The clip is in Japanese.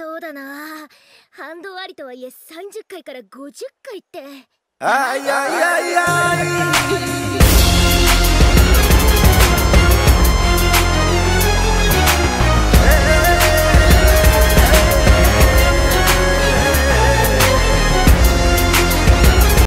そうだな。反動ありとはいえ30回から50回って。あいやいやいや。